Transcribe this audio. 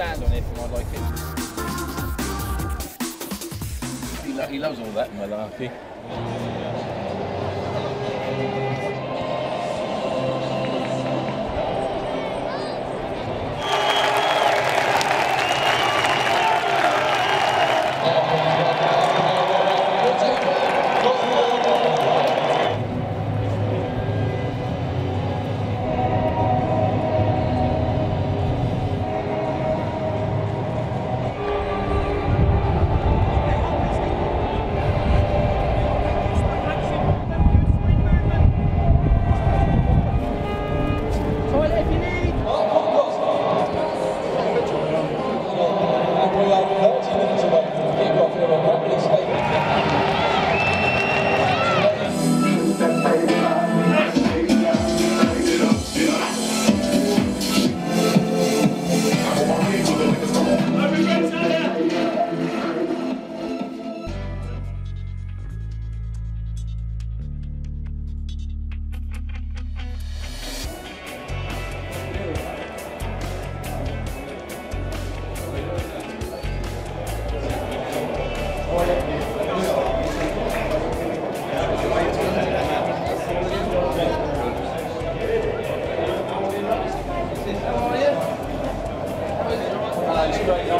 sand on here for my liking. He, lo- he loves all that. We Good.